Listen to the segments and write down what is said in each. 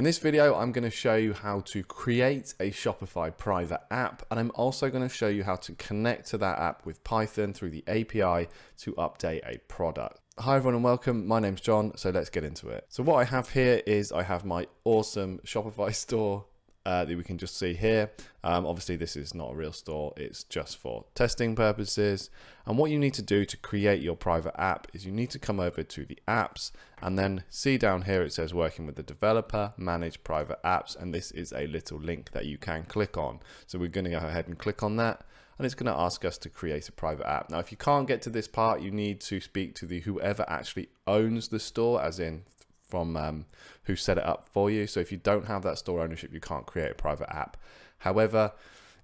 In this video, I'm going to show you how to create a Shopify private app, and I'm also going to show you how to connect to that app with Python through the API to update a product. Hi everyone and welcome, my name's John, so let's get into it. So what I have here is I have my awesome Shopify store uh, that we can just see here. Um, obviously, this is not a real store, it's just for testing purposes. And what you need to do to create your private app is you need to come over to the apps and then see down here it says working with the developer, manage private apps, and this is a little link that you can click on. So we're going to go ahead and click on that and it's going to ask us to create a private app. Now, if you can't get to this part, you need to speak to the whoever actually owns the store, as in from um, who set it up for you. So if you don't have that store ownership, you can't create a private app. However,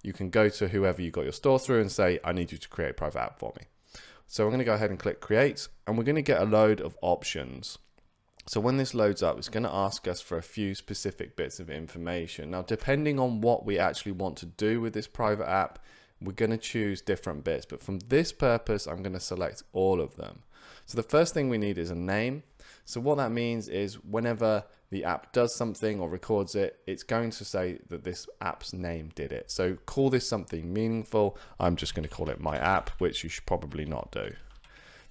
you can go to whoever you got your store through and say, I need you to create a private app for me. So I'm going to go ahead and click create and we're going to get a load of options. So when this loads up, it's going to ask us for a few specific bits of information. Now, depending on what we actually want to do with this private app, we're going to choose different bits. But from this purpose, I'm going to select all of them. So the first thing we need is a name. So what that means is whenever the app does something or records it, it's going to say that this app's name did it. So call this something meaningful. I'm just going to call it my app, which you should probably not do.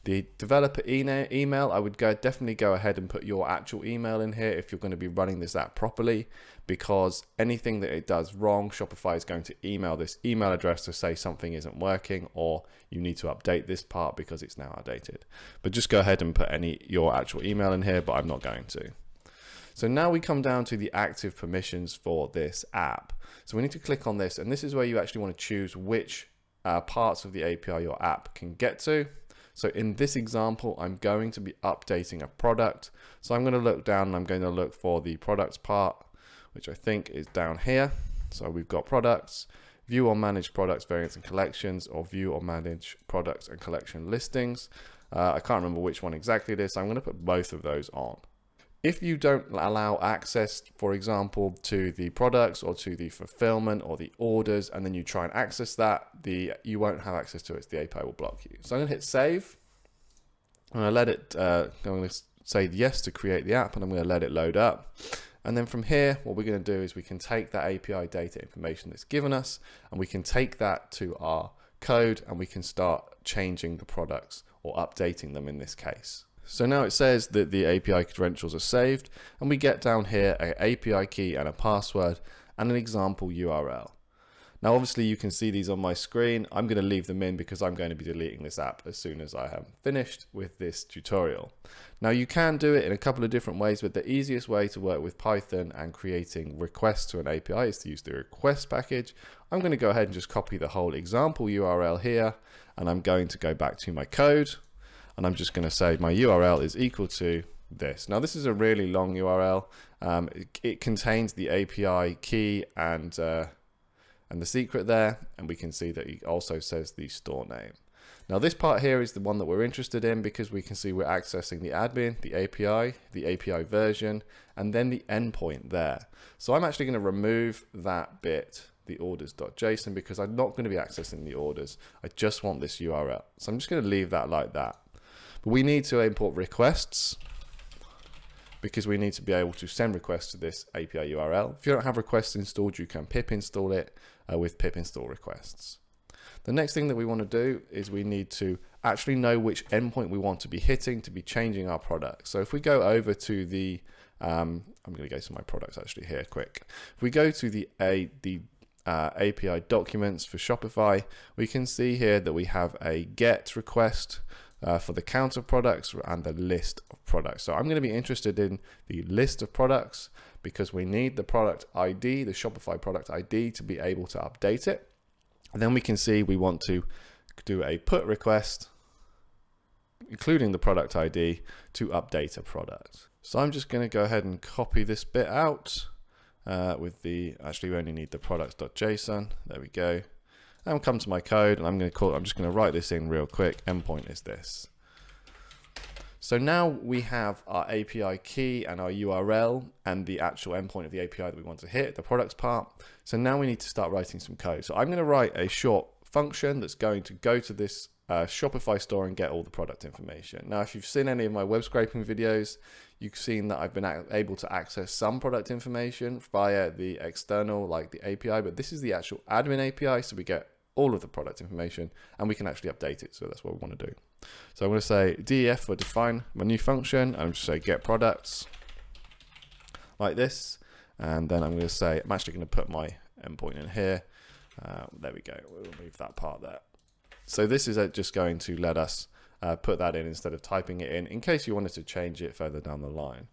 The developer email, I would go definitely go ahead and put your actual email in here if you're going to be running this app properly, because anything that it does wrong, Shopify is going to email this email address to say something isn't working or you need to update this part because it's now outdated. But just go ahead and put any your actual email in here, but I'm not going to. So now we come down to the active permissions for this app. So we need to click on this, and this is where you actually want to choose which uh, parts of the API your app can get to. So in this example, I'm going to be updating a product. So I'm going to look down and I'm going to look for the products part, which I think is down here. So we've got products, view or manage products, variants and collections, or view or manage products and collection listings. Uh, I can't remember which one exactly it is. So I'm going to put both of those on. If you don't allow access, for example, to the products or to the fulfillment or the orders, and then you try and access that, the you won't have access to it. The API will block you. So I'm going to hit save. To let it. Uh, I'm going to say yes to create the app, and I'm going to let it load up. And then from here, what we're going to do is we can take that API data information that's given us, and we can take that to our code, and we can start changing the products or updating them in this case. So now it says that the API credentials are saved and we get down here an API key and a password and an example URL. Now obviously you can see these on my screen. I'm going to leave them in because I'm going to be deleting this app as soon as I have finished with this tutorial. Now you can do it in a couple of different ways but the easiest way to work with Python and creating requests to an API is to use the request package. I'm going to go ahead and just copy the whole example URL here and I'm going to go back to my code and I'm just going to say my URL is equal to this. Now this is a really long URL. Um, it, it, contains the API key and uh, and the secret there, and we can see that it also says the store name. Now this part here is the one that we're interested in because we can see we're accessing the admin, the API, the API version, and then the endpoint there. So I'm actually going to remove that bit, the orders.json, because I'm not going to be accessing the orders. I just want this URL. So I'm just going to leave that like that. We need to import requests because we need to be able to send requests to this API URL. If you don't have requests installed, you can pip install it uh, with pip install requests. The next thing that we want to do is we need to actually know which endpoint we want to be hitting to be changing our product. So if we go over to the, um, I'm going to go to my products actually here quick. If we go to the, a, the uh, API documents for Shopify, we can see here that we have a get request uh, for the count of products and the list of products. So I'm going to be interested in the list of products because we need the product ID, the Shopify product ID to be able to update it. And then we can see we want to do a put request, including the product ID to update a product. So I'm just going to go ahead and copy this bit out uh, with the, actually we only need the products.json. There we go. I'll come to my code and I'm going to call, I'm just going to write this in real quick. Endpoint is this. So now we have our API key and our URL and the actual endpoint of the API that we want to hit, the products part. So now we need to start writing some code. So I'm going to write a short function that's going to go to this uh, Shopify store and get all the product information. Now, if you've seen any of my web scraping videos, you've seen that I've been able to access some product information via the external, like the API, but this is the actual admin API, so we get all of the product information and we can actually update it. So that's what we want to do. So I'm going to say def for define my new function. I'm just say get products like this. And then I'm going to say, I'm actually going to put my endpoint in here. Uh, there we go. We'll move that part there. So this is just going to let us uh, put that in instead of typing it in, in case you wanted to change it further down the line.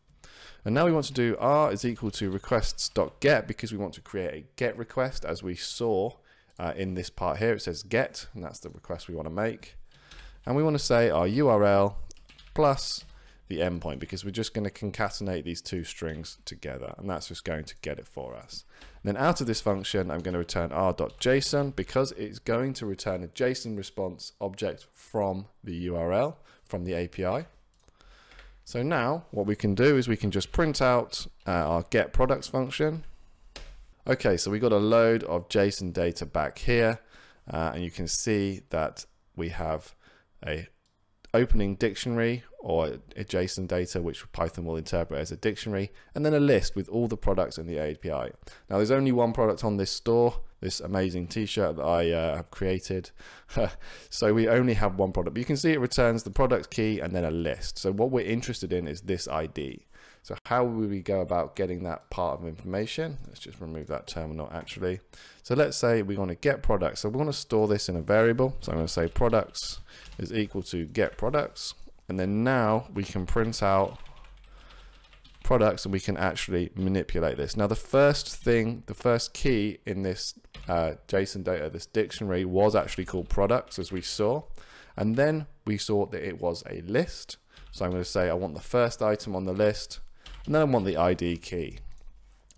And now we want to do r is equal to requests.get because we want to create a get request as we saw uh, in this part here. It says get, and that's the request we want to make. And we want to say our URL plus the endpoint because we're just going to concatenate these two strings together and that's just going to get it for us. And then out of this function, I'm going to return r.json because it's going to return a JSON response object from the URL, from the API. So now what we can do is we can just print out uh, our get products function. Okay, so we got a load of JSON data back here uh, and you can see that we have a opening dictionary or a JSON data, which Python will interpret as a dictionary, and then a list with all the products in the API. Now, there's only one product on this store, this amazing t-shirt that I uh, have created. so we only have one product, but you can see it returns the product key and then a list. So what we're interested in is this ID. So how will we go about getting that part of information? Let's just remove that terminal actually. So let's say we want to get products. So we want to store this in a variable. So I'm going to say products is equal to get products. And then now we can print out products and we can actually manipulate this. Now the first thing, the first key in this uh, JSON data, this dictionary was actually called products as we saw. And then we saw that it was a list. So I'm going to say I want the first item on the list and then I want the ID key.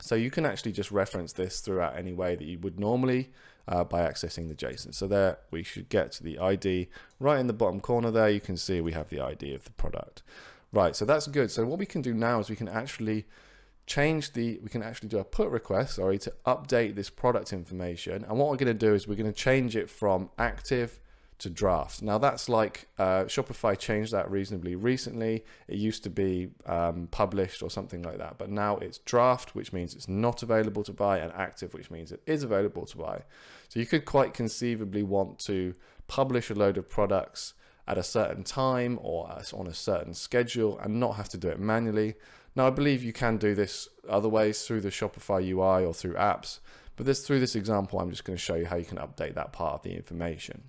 So you can actually just reference this throughout any way that you would normally uh, by accessing the JSON. So there we should get to the ID right in the bottom corner there. You can see we have the ID of the product. Right, so that's good. So what we can do now is we can actually change the, we can actually do a put request, sorry, to update this product information. And what we're going to do is we're going to change it from active to draft. Now that's like uh, Shopify changed that reasonably recently. It used to be um, published or something like that, but now it's draft, which means it's not available to buy, and active, which means it is available to buy. So you could quite conceivably want to publish a load of products at a certain time or on a certain schedule and not have to do it manually. Now I believe you can do this other ways through the Shopify UI or through apps, but this through this example, I'm just going to show you how you can update that part of the information.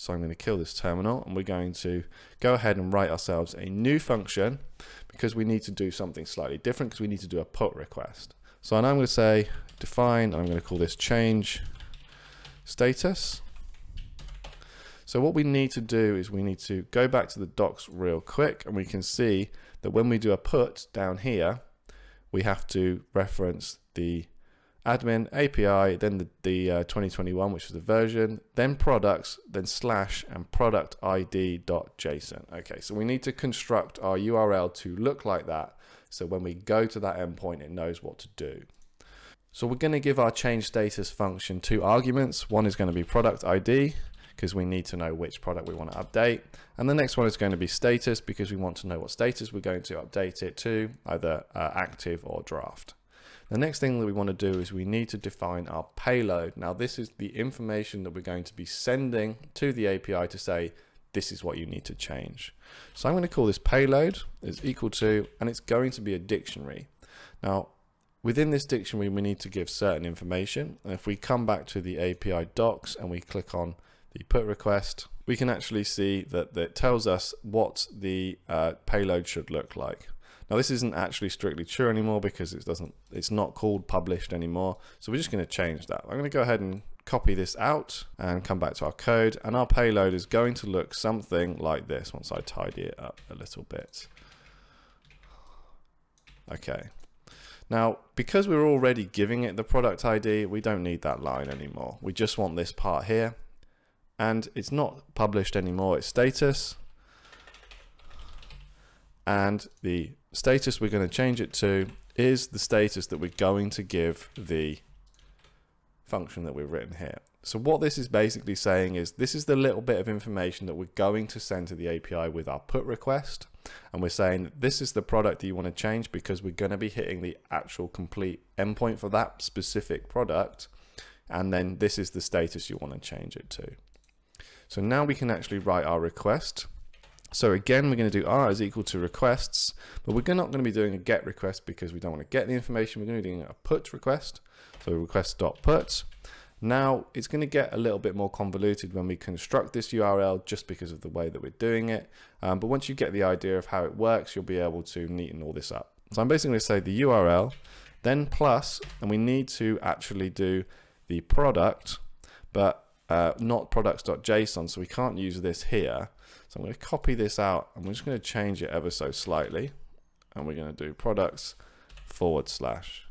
So I'm going to kill this terminal and we're going to go ahead and write ourselves a new function because we need to do something slightly different because we need to do a put request. So I'm going to say define, I'm going to call this change status. So what we need to do is we need to go back to the docs real quick and we can see that when we do a put down here, we have to reference the admin API, then the, the uh, 2021, which is the version, then products, then slash and product ID.json. Okay, so we need to construct our URL to look like that. So when we go to that endpoint, it knows what to do. So we're going to give our change status function two arguments. One is going to be product ID because we need to know which product we want to update. And the next one is going to be status because we want to know what status we're going to update it to, either uh, active or draft. The next thing that we want to do is we need to define our payload. Now this is the information that we're going to be sending to the API to say this is what you need to change. So I'm going to call this payload is equal to, and it's going to be a dictionary. Now within this dictionary we need to give certain information. And if we come back to the API docs and we click on the put request, we can actually see that it tells us what the uh, payload should look like. Now this isn't actually strictly true anymore because it doesn't, it's not called published anymore. So we're just going to change that. I'm going to go ahead and copy this out and come back to our code and our payload is going to look something like this once I tidy it up a little bit. Okay. Now, because we're already giving it the product ID, we don't need that line anymore. We just want this part here. And it's not published anymore, it's status. And the status we're going to change it to is the status that we're going to give the function that we've written here. So what this is basically saying is this is the little bit of information that we're going to send to the API with our put request. And we're saying this is the product that you want to change because we're going to be hitting the actual complete endpoint for that specific product. And then this is the status you want to change it to. So now we can actually write our request. So again, we're going to do r is equal to requests, but we're not going to be doing a get request because we don't want to get the information. We're going to be doing a put request. So request.put. Now it's going to get a little bit more convoluted when we construct this URL just because of the way that we're doing it. Um, but once you get the idea of how it works, you'll be able to neaten all this up. So I'm basically going to say the URL, then plus, and we need to actually do the product, but uh, not products.json. So we can't use this here. So I'm going to copy this out and we're just going to change it ever so slightly. And we're going to do products forward slash.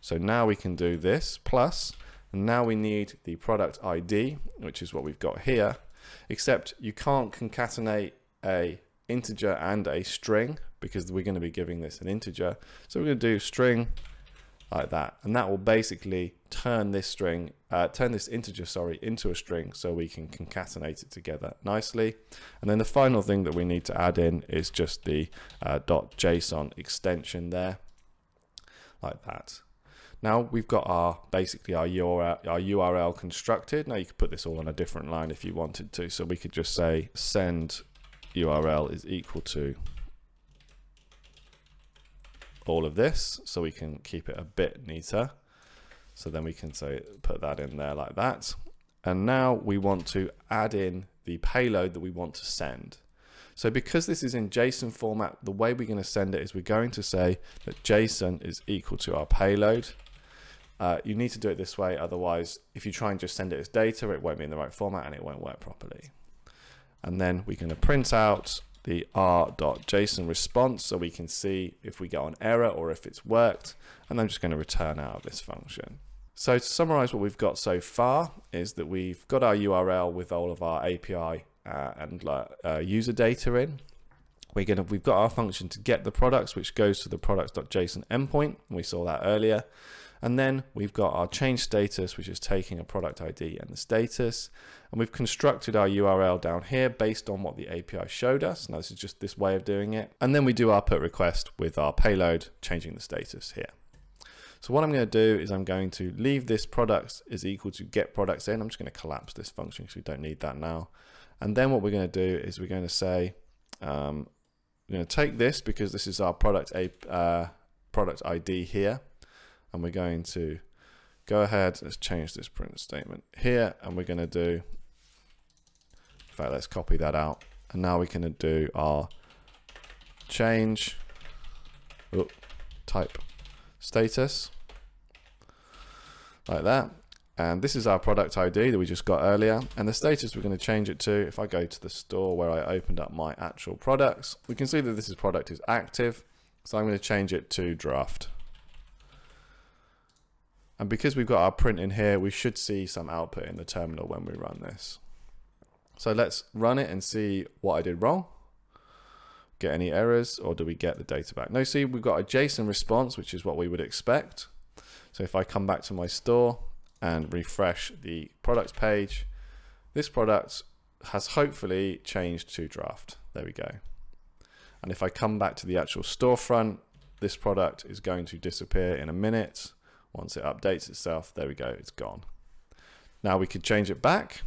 So now we can do this plus and now we need the product ID, which is what we've got here, except you can't concatenate a integer and a string because we're going to be giving this an integer. So we're going to do string like that. And that will basically turn this string, uh, turn this integer, sorry, into a string so we can concatenate it together nicely. And then the final thing that we need to add in is just the uh, .json extension there, like that. Now we've got our basically our URL, our URL constructed. Now you could put this all on a different line if you wanted to. So we could just say send URL is equal to all of this so we can keep it a bit neater. So then we can say put that in there like that. And now we want to add in the payload that we want to send. So because this is in JSON format, the way we're going to send it is we're going to say that JSON is equal to our payload. Uh, you need to do it this way, otherwise if you try and just send it as data, it won't be in the right format and it won't work properly. And then we're going to print out the r.json response so we can see if we get an error or if it's worked. And I'm just going to return out of this function. So to summarize what we've got so far is that we've got our URL with all of our API uh, and uh, user data in. We're gonna, we've got our function to get the products, which goes to the products.json endpoint. We saw that earlier. And then we've got our change status, which is taking a product ID and the status. And we've constructed our URL down here based on what the API showed us. Now this is just this way of doing it. And then we do our put request with our payload, changing the status here. So what I'm going to do is I'm going to leave this products is equal to get products in. I'm just going to collapse this function because we don't need that now. And then what we're going to do is we're going to say, um, we're going to take this because this is our product, uh, product ID here and we're going to go ahead, let's change this print statement here, and we're going to do, in fact, let's copy that out. And now we're going to do our change oh, type status like that. And this is our product ID that we just got earlier. And the status we're going to change it to, if I go to the store where I opened up my actual products, we can see that this is product is active. So I'm going to change it to draft. And because we've got our print in here, we should see some output in the terminal when we run this. So let's run it and see what I did wrong. Get any errors or do we get the data back? No, see, we've got a JSON response, which is what we would expect. So if I come back to my store and refresh the products page, this product has hopefully changed to draft. There we go. And if I come back to the actual storefront, this product is going to disappear in a minute once it updates itself, there we go, it's gone. Now we could change it back.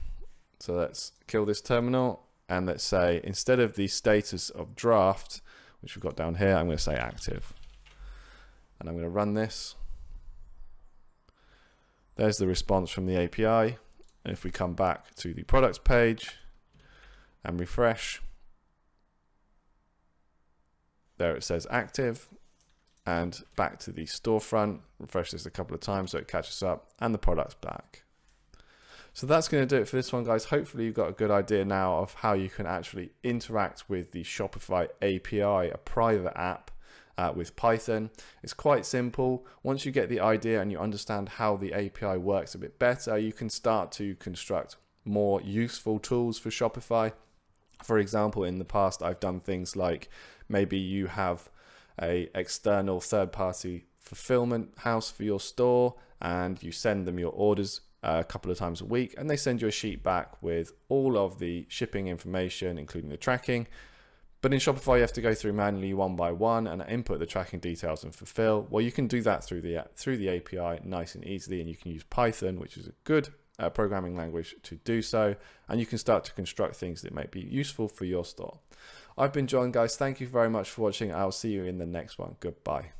So let's kill this terminal and let's say instead of the status of draft, which we've got down here, I'm going to say active. And I'm going to run this. There's the response from the API. And if we come back to the products page and refresh, there it says active and back to the storefront, refresh this a couple of times so it catches up and the product's back. So that's going to do it for this one, guys. Hopefully you've got a good idea now of how you can actually interact with the Shopify API, a private app uh, with Python. It's quite simple. Once you get the idea and you understand how the API works a bit better, you can start to construct more useful tools for Shopify. For example, in the past, I've done things like maybe you have a external third party fulfillment house for your store and you send them your orders a couple of times a week and they send you a sheet back with all of the shipping information, including the tracking. But in Shopify, you have to go through manually one by one and input the tracking details and fulfill. Well, you can do that through the through the API nice and easily, and you can use Python, which is a good uh, programming language to do so, and you can start to construct things that might be useful for your store. I've been John, guys. Thank you very much for watching. I'll see you in the next one. Goodbye.